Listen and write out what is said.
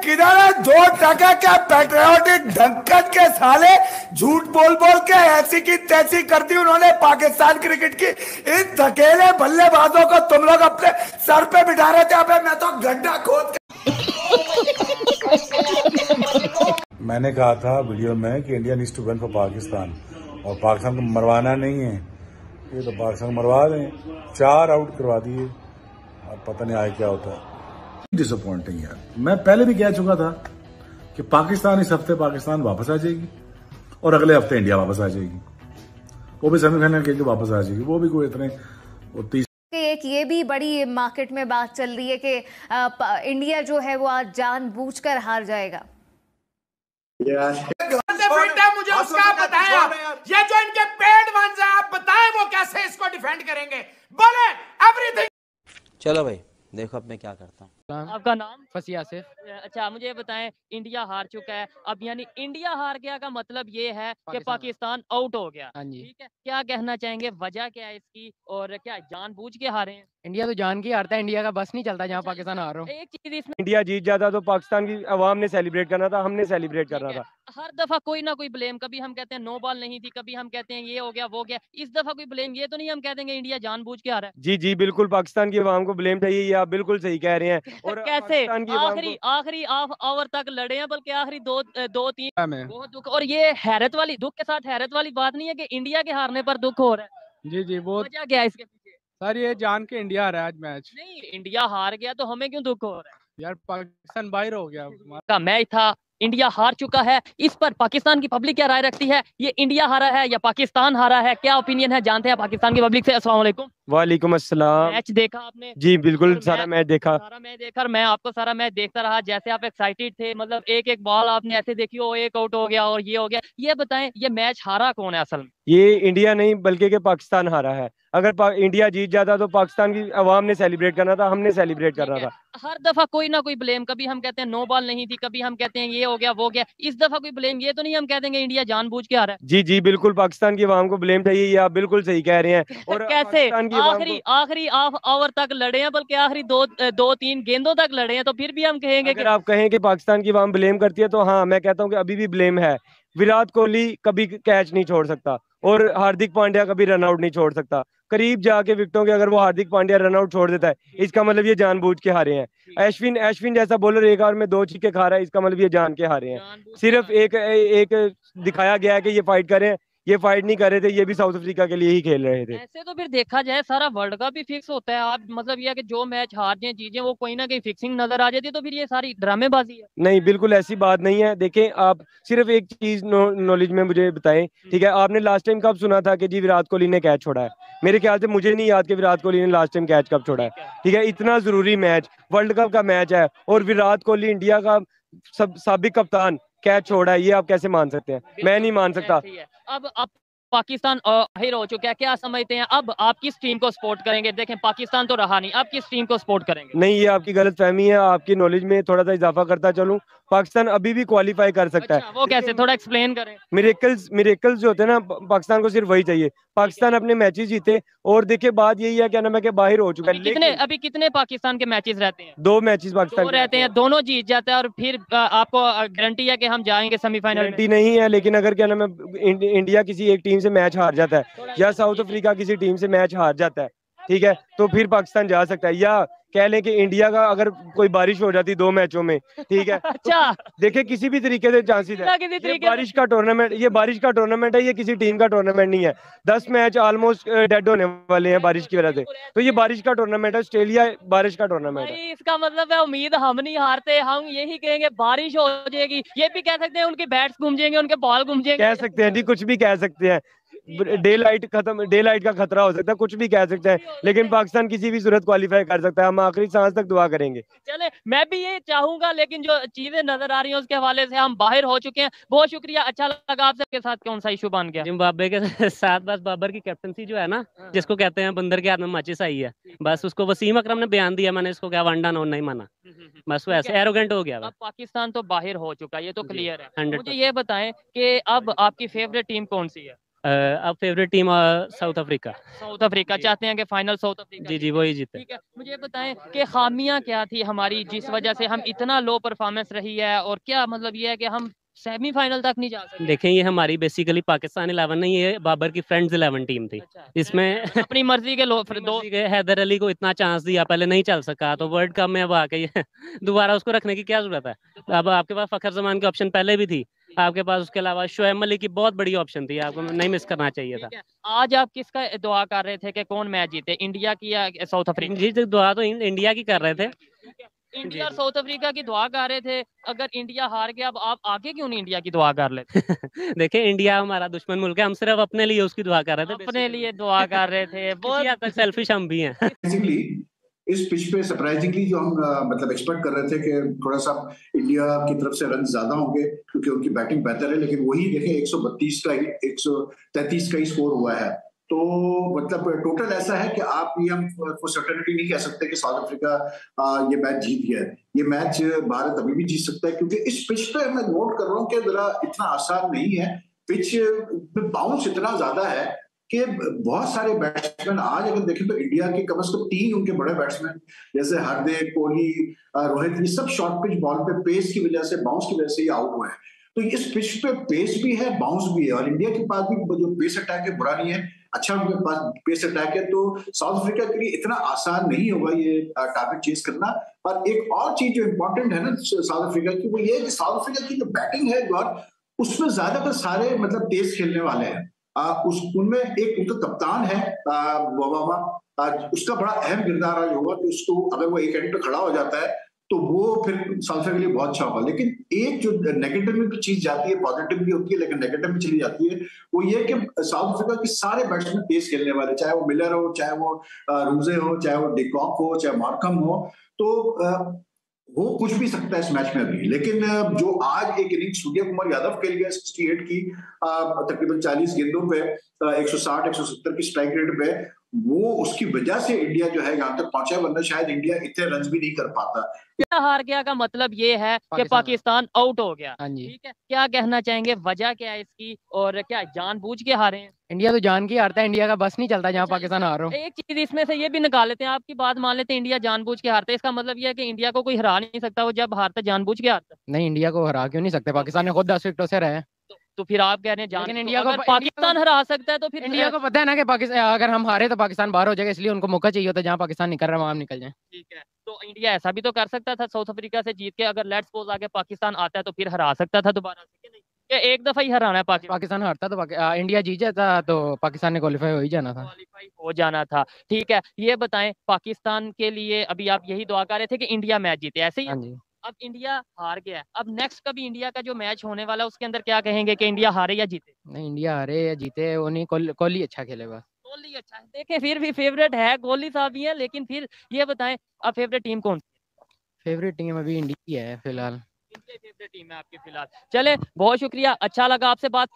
किधर है दो टका क्या पेट्रियोटिक ढंकन के साले झूठ बोल बोल के ऐसी की तैसी कर दी उन्होंने पाकिस्तान क्रिकेट की। इन धकेले बल्लेबाजों को तुम लोग अपने सर पे बिठा रहे थे, अबे मैं तो गड्ढा खोद के मैंने कहा था वीडियो में कि India needs to win for Pakistan. और पाकिस्तान को मरवाना नहीं है। ये तो पाकिस्तान मरवा दें। चार आउट करवा दिए। अब पता नहीं आगे क्या होता है। डिसअपॉइंटिंग यार मैं पहले भी कह चुका था कि पाकिस्तान इस हफ़्ते पाकिस्तान वापस आ जाएगी और अगले हफ़्ते इंडिया वापस आ जाएगी। वो भी सेमीफाइनल खेल के वापस आ जाएगी। वो भी कोई इतने तीस एक ये भी बड़ी मार्केट में बात चल रही है कि इंडिया जो है वो आज जानबूझकर हार जाएगा। मुझे उसका बताया। ये जो इनके पेड वंस हैं आप बताएँ वो कैसे इसको डिफेंड करेंगे। बोले एवरीथिंग चलो भाई। देखो अब मैं क्या करता हूँ। आपका नाम? फसी आसिफ अच्छा मुझे बताएँ इंडिया हार चुका है। अब यानी इंडिया हार गया का मतलब ये है कि पाकिस्तान। आउट हो गया। हाँ जी। ठीक है? क्या कहना चाहेंगे? वजह क्या है इसकी? और क्या जान जानबूझ के हारे हैं? इंडिया तो जान के हारता है इंडिया का बस नहीं चलता जहाँ अच्छा, पाकिस्तान हार रहा हो। एक चीज़ इसमें इंडिया जीत जाता तो पाकिस्तान की आवाम ने सेलिब्रेट करना था हमने सेलिब्रेट करना था। हर दफ़ा कोई ना कोई ब्लेम कभी हम कहते हैं नो बॉल नहीं थी कभी हम कहते हैं ये हो गया वो गया इस दफ़ा कोई ब्लेम ये तो नहीं हम कह देंगे इंडिया जानबूझ के हारा है। जी जी बिल्कुल पाकिस्तान की आवाम को ब्लेम चाहिए ये आप बिल्कुल सही कह रहे हैं। और कैसे? पाकिस्तान की आवाम आखिरी आखिरी ओवर तक लड़े हैं बल्कि आखिरी दो दो तीन बहुत दुख और ये हैरत वाली दुख के साथ हैरत वाली बात नहीं है की इंडिया के हारने पर दुख हो रहा है। जी जी बहुत क्या है इसके पीछे? सर ये जान के इंडिया हारा आज मैच। नहीं इंडिया हार गया तो हमें क्यों दुख हो रहा है? यार पाकिस्तान बाहर हो गया। का मैच था इंडिया हार चुका है इस पर पाकिस्तान की पब्लिक क्या राय रखती है? ये इंडिया हारा है या पाकिस्तान हारा है? क्या ओपिनियन है? जानते हैं पाकिस्तान की पब्लिक से। अस्सलाम वालेकुम। वालेकुम अस्सलाम। मैच देखा आपने? जी बिल्कुल और सारा मैच देखा। सारा मैच देखकर मैं आपको सारा मैच देखता रहा जैसे आप एक्साइटेड थे मतलब एक एक बॉल आपने ऐसे देखी हो एक आउट हो गया और ये हो गया। ये बताएँ ये मैच हारा कौन है असल में? ये इंडिया नहीं बल्कि के पाकिस्तान हारा है। अगर इंडिया जीत जाता तो पाकिस्तान की आवाम ने सेलिब्रेट करना था हमने सेलिब्रेट करना था। हर दफ़ा कोई ना कोई ब्लेम कभी हम कहते हैं नो बॉल नहीं थी कभी हम कहते हैं ये हो गया वो गया। इस दफ़ा कोई ब्लेम ये तो नहीं हम कह देंगे इंडिया जानबूझ के आ रहा है। जी जी बिल्कुल पाकिस्तान की आवाम को ब्लेम चाहिए ये आप बिल्कुल सही कह रहे हैं। और कैसे? आखिरी आखिरी ओवर तक लड़े हैं बल्कि आखिरी दो दो तीन गेंदों तक लड़े हैं तो फिर भी हम कहेंगे अगर आप कहें कि पाकिस्तान की आवाम ब्लेम करती है तो हाँ मैं कहता हूँ कि अभी भी ब्लेम है। विराट कोहली कभी कैच नहीं छोड़ सकता। और हार्दिक पांड्या कभी रनआउट नहीं छोड़ सकता। करीब जाके विकटों के अगर वो हार्दिक पांड्या रनआउट छोड़ देता है इसका मतलब ये जानबूझ के हारे हैं। अश्विन अश्विन जैसा बॉलर एक ओवर में दो छक्के खा रहा है इसका मतलब ये जान के हारे हैं। सिर्फ़ एक एक दिखाया गया है कि ये फाइट करें ये फाइट नहीं कर रहे थे ये भी साउथ अफ्रीका के लिए ही खेल रहे थे। ऐसे तो फिर देखा जाए सारा वर्ल्ड कप भी फिक्स होता है। आप मतलब ये कि जो मैच हार जाए चीज़ें वो कोई ना कहीं फिक्सिंग नज़र आ जाती है तो फिर ये सारी ड्रामेबाजी है। नहीं बिल्कुल ऐसी बात नहीं है। देखें आप सिर्फ़ एक चीज़ नॉलेज में मुझे बताएँ ठीक है? आपने लास्ट टाइम कब सुना था कि जी विराट कोहली ने कैच छोड़ा है? मेरे ख्याल से मुझे नहीं याद कि विराट कोहली ने लास्ट टाइम कैच कब छोड़ा है। ठीक है। इतना ज़रूरी मैच वर्ल्ड कप का मैच है और विराट कोहली इंडिया का सब सबक कप्तान कैच छोड़ा है? ये आप कैसे मान सकते हैं? मैं नहीं मान सकता। अब अब पाकिस्तान हिर हो चुका है। क्या समझते हैं? अब आप किस टीम को सपोर्ट करेंगे। देखें पाकिस्तान तो रहा नहीं। आप किस टीम को सपोर्ट करेंगे। नहीं ये आपकी गलत फहमी है। आपकी नॉलेज में थोड़ा सा इजाफा करता चलूँ। पाकिस्तान अभी भी क्वालिफाई कर सकता अच्छा है वो कैसे? थोड़ा एक्सप्लेन करें। मिरेकल्स मिरेकल्स जो होते हैं ना पाकिस्तान को सिर्फ़ वही चाहिए। पाकिस्तान अपने मैचेस जीते और देखिए बात यही है क्या नाम है कि बाहर हो चुका है। कितने अभी कितने पाकिस्तान के मैचेस रहते हैं? दो मैचेस पाकिस्तान रहते हैं दोनों जीत जाते हैं और फिर आपको गारंटी है कि हम जाएँगे सेमीफाइनल गारंटी नहीं है लेकिन अगर क्या नाम है इंडिया किसी एक टीम से मैच हार जाता है, या साउथ अफ्रीका किसी टीम से मैच हार जाता है, ठीक है? तो फिर पाकिस्तान जा सकता है, या कह लें कि इंडिया का अगर कोई बारिश हो जाती दो मैचों में ठीक है? अच्छा। तो देखिए किसी भी तरीके से चांसेस है ये बारिश का टूर्नामेंट ये बारिश का टूर्नामेंट है ये किसी टीम का टूर्नामेंट नहीं है। दस मैच ऑलमोस्ट डेड होने वाले हैं बारिश की वजह से। तो ये बारिश का टूर्नामेंट है ऑस्ट्रेलिया बारिश का टूर्नामेंट है। इसका मतलब है उम्मीद हम नहीं हारते हम यही कहेंगे बारिश हो जाएगी। ये भी कह सकते हैं उनके बैट्स घूम जाएँगे उनके बॉल घूम जाएँगे। कह सकते हैं जी कुछ भी कह सकते हैं। डे लाइट खत्म डे लाइट का खतरा हो सकता है कुछ भी कह सकते हैं लेकिन पाकिस्तान किसी भी सूरत क्वालिफाई कर सकता है हम आखिरी सांस तक दुआ करेंगे। चले मैं भी ये चाहूँगा लेकिन जो चीज़ें नज़र आ रही हैं उसके हवाले से हम बाहर हो चुके हैं। बहुत शुक्रिया अच्छा लगा आप सबके साथ कौन सा इशू बन गया? जिम्बाब्वे के साथ बस बाबर की कैप्टनसी जो है ना हाँ। जिसको कहते हैं बंदर के हाथ में माचिस आई है बस उसको वसीम अकरम ने बयान दिया मैंने इसको क्या वन डन और नहीं माना। बस वो ऐसे एरोगेंट हो गया अब पाकिस्तान तो बाहर हो चुका है ये तो क्लियर है। मुझे ये बताएँ कि अब आपकी फेवरेट टीम कौन सी है? अब favourite team South Africa South Africa चाहते हैं कि फाइनल साउथ अफ्रीका जी जी वही जीते। ठीक है मुझे बताएँ कि खामियाँ क्या थी हमारी जिस वजह से हम इतना लो परफॉर्मेंस रही है और क्या मतलब ये है कि हम सेमीफाइनल तक नहीं जा सकते देखें ये हमारी बेसिकली पाकिस्तान इलेवन नहीं ये बाबर की फ्रेंड्स इलेवन टीम थी। अच्छा, इसमें अपनी मर्ज़ी के लो फिर दो के हैदर अली को इतना चांस दिया पहले नहीं चल सका तो वर्ल्ड कप में अब आके दोबारा उसको रखने की क्या ज़रूरत है? अब आपके पास फखर जमान की ऑप्शन पहले भी थी। आपके पास उसके अलावा शोएब मलिक की बहुत बड़ी ऑप्शन थी आपको नहीं मिस करना चाहिए था। आज आप किसका दुआ कर रहे थे कि कौन मैच जीते इंडिया की या साउथ अफ्रीका जी दुआ तो इंडिया की कर रहे थे। इंडिया और साउथ अफ्रीका की दुआ कर रहे थे अगर इंडिया हार गया अब आप आगे क्यों नहीं इंडिया की दुआ कर लेते? देखिए इंडिया हमारा दुश्मन मुल्क है हम सिर्फ़ अपने लिए उसकी दुआ कर रहे थे अपने लिए दुआ कर रहे थे बहुत सेल्फिश हम भी हैं। बेसिकली इस पिच पे सरप्राइजिंगली जो हम अ, मतलब एक्सपेक्ट कर रहे थे कि थोड़ा सा इंडिया की तरफ़ से रन ज़्यादा होंगे क्योंकि उनकी बैटिंग बेहतर है लेकिन वही देखें 132 का ही 133 का ही स्कोर हुआ है। तो मतलब टोटल ऐसा है कि आप ये हम फॉर सर्टेनिटी नहीं कह सकते कि साउथ अफ्रीका ये मैच जीत गया ये मैच भारत अभी भी जीत सकता है क्योंकि इस पिच पे मैं नोट कर रहा हूँ कि जरा इतना आसान नहीं है। पिच बाउंस इतना ज़्यादा है कि बहुत सारे बैट्समैन आज अगर देखें तो इंडिया के कम से कम तीन उनके बड़े बैट्समैन जैसे हार्दिक, कोहली रोहित, ये सब शॉर्ट पिच बॉल पे पेस की वजह से बाउंस की वजह से ही आउट हुए हैं। तो इस पिच पे पेस भी है बाउंस भी है, और इंडिया के पास भी जो पेस अटैक है, बुरा नहीं है। अच्छा उनके पास पेस अटैक है तो साउथ अफ्रीका के लिए इतना आसान नहीं होगा ये टारगेट चेस करना। और एक और चीज़ जो इंपॉर्टेंट है ना साउथ अफ्रीका की, वो ये है कि साउथ अफ्रीका की जो बैटिंग है उसमें ज़्यादातर सारे मतलब तेज खेलने वाले हैं। आ, उस उनमें एक उनका कप्तान है आ, उसका बड़ा अहम किरदार आज होगा कि उसको अगर वो एक एंड पे खड़ा हो जाता है तो वो फिर अफ्रीका के लिए बहुत अच्छा होगा। लेकिन एक जो नेगेटिव में चीज़ जाती है पॉजिटिव भी होती है लेकिन नेगेटिव में चली जाती है वो ये कि साउथ अफ्रीका के सारे बैट्समैन तेज खेलने वाले चाहे वो मिलर हो चाहे वो रूजे हो चाहे वो डिकॉक हो चाहे मार्कम हो। तो हो कुछ भी सकता है इस मैच में अभी। लेकिन जो आज एक इनिंग सूर्य कुमार यादव खेल गया 68 की तकरीबन 40 गेंदों पे 160 170 की स्ट्राइक रेट पे वो उसकी वजह से इंडिया जो है यहाँ तक पहुँचा वरना शायद इंडिया इतने रन भी नहीं कर पाता। हार गया का मतलब ये है कि पाकिस्तान आउट हो गया। हाँ जी। ठीक है क्या कहना चाहेंगे? वजह क्या है इसकी? और क्या जान जानबूझ के हारे हैं? इंडिया तो जान के हारता है इंडिया का बस नहीं चलता जहाँ पाकिस्तान हार। रहा हो एक चीज़ इसमें से ये भी निकाल लेते हैं आपकी बात मान लेते हैं इंडिया जानबूझ के हारता है। इसका मतलब ये है कि इंडिया को कोई हरा नहीं सकता वो जब हारता जानबूझ के हारता नहीं इंडिया को हरा क्यों नहीं सकते? पाकिस्तान ने खुद दस विकेटों से रहे तो फिर आप कह रहे हैं जान तो इंडिया को पाकिस्तान हरा सकता है तो फिर इंडिया को पता है ना कि पाकिस्तान अगर हम हारे तो पाकिस्तान बाहर हो जाएगा इसलिए उनको मौका चाहिए होता है जहाँ पाकिस्तान निकल रहा है वहाँ निकल जाए। ठीक है। तो इंडिया ऐसा भी तो कर सकता था साउथ अफ्रीका से जीत के अगर लेट्स सपोज़ आगे पाकिस्तान आता है तो फिर हरा सकता था दोबारा से एक दफ़ा ही हराना है पाकिस्तान। पाकिस्तान हारता तो इंडिया जीत जाता तो पाकिस्तान ने क्वालिफाई हो ही जाना था। क्वालिफाई हो जाना था। ठीक है ये बताएँ पाकिस्तान के लिए अभी आप यही दुआ कर रहे थे कि इंडिया मैच जीते ऐसे ही? हाँ जी। अब इंडिया हार गया अब नेक्स्ट कभी इंडिया का जो मैच होने वाला है उसके अंदर क्या कहेंगे कि इंडिया हारे या जीते? नहीं इंडिया हारे या जीते वो नहीं कोहली अच्छा खेलेगा। कोहली अच्छा है। देखे फिर भी फेवरेट है कोहली साहब ही है लेकिन फिर ये बताए अब फेवरेट टीम कौन सी फेवरेट टीम अभी इंडिया ही है फ़िलहाल। फेवरेट टीम है आपकी फ़िलहाल। चले बहुत शुक्रिया अच्छा लगा आपसे बात